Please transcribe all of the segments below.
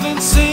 haven't seen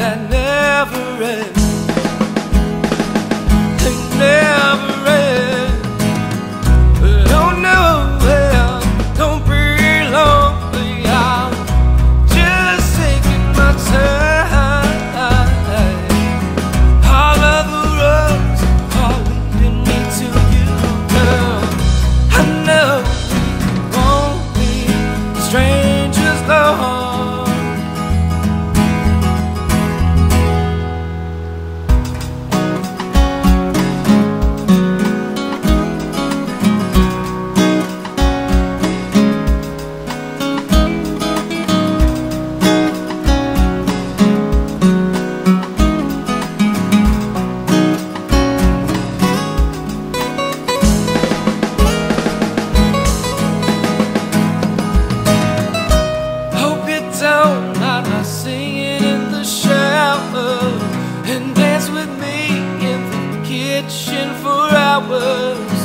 that never end. They never end. Don't know where, don't belong. I'm just taking my time. All of the roads are leading me to you, girl. I know we won't be strangers hours.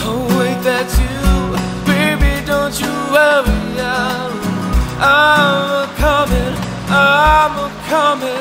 Oh, wait, that's you, baby. Don't you worry, I'm, I'm coming, I'm coming.